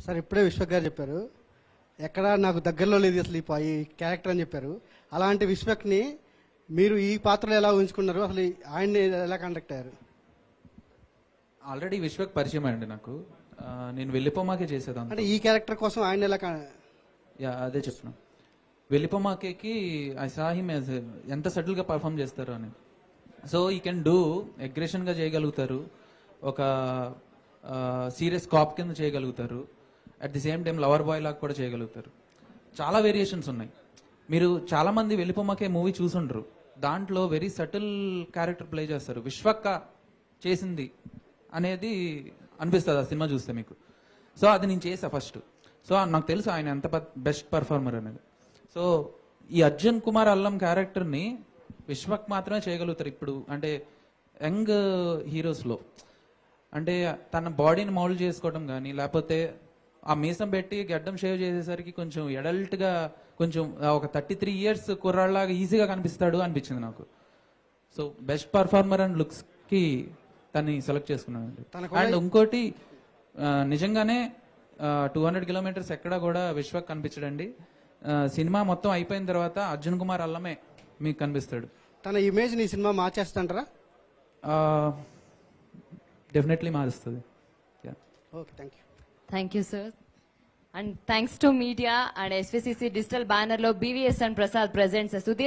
Sir ఇప్పుడే విశ్వక్ గారు చెప్పారు ఎక్కడ నాకు దగ్గరలో లేదు అసలు ఈ క్యారెక్టర్ అని చెప్పారు. అలాంటి విశ్వక్ని మీరు ఈ పాత్రలో ఎలా ఉంచుకున్నారు? అసలు ఆయన్ని ఎలా కండక్ట్ అయ్యారు? ఆల్రెడీ విశ్వక్ పరిచయం అండి నాకు. ఆ, నేను వెళ్ళిపోమాకే చేసేదాన్ని అంటే ఈ క్యారెక్టర్ కోసం ఆయన ఎలా యా అదే చెప్తున్నా. వెళ్ళిపోమాకేకి ఐ సా హిమ్ యాజ్ ఎంత సటిల్గా పర్ఫామ్ చేస్తారు అని సో ఈ కెన్ డూ అగ్రెషన్గా చేయగలుగుతారు. ఒక సీరియస్ కాప్ కింద చేయగలుగుతారు. At the same time lover boy లాగా కూడా చేయగలుగుతారు. చాలా వేరియేషన్స్ ఉన్నాయి. మీరు చాలామంది మంది మూవీ చూసుండ్రు. దాంట్లో వెరీ సటిల్ క్యారెక్టర్ ప్లే చేస్తారు. విశ్వక్క చేసింది అనేది అనిపిస్తుంది ఆ సినిమా చూస్తే మీకు. సో అది నేను చేసా ఫస్ట్ సో నాకు తెలుసు ఆయన ఎంత బెస్ట్ పర్ఫార్మర్ అనేది. సో ఈ అర్జున్ కుమార్ అల్లం క్యారెక్టర్ని విశ్వక్ మాత్రమే చేయగలుగుతారు. ఇప్పుడు అంటే యంగ్ హీరోస్లో అంటే తన బాడీని మౌల్డ్ చేసుకోవడం కానీ లేకపోతే ఆ మీసం పెట్టి గడ్డం షేవ్ చేసేసరికి కొంచెం adult గా కొంచెం ఒక థర్టీ త్రీ ఇయర్స్ కుర్రాళ్ళలాగా ఈజీగా కనిపిస్తాడు అనిపించింది నాకు. సో బెస్ట్ పర్ఫార్మర్ అండ్ లుక్స్కి తన్ని సెలెక్ట్ చేసుకున్నానండి. తనకున్న- అండ్ ఇంకోటి నిజంగానే టూ హండ్రెడ్ కిలోమీటర్స్ ఎక్కడా కూడా విశ్వక్ కనిపించడండి. సినిమా మొత్తం అయిపోయిన తర్వాత అర్జున్ కుమార్ అల్లమే మీకు కనిపిస్తాడు. తన ఇమేజ్ని సినిమా మార్చేస్తాంటారా డెఫినెట్లీ మారుస్తుంది. Okay thank you thank you sir and thanks to media and SVCC digital బ్యానర్లో BVS and Prasad presents Sudheer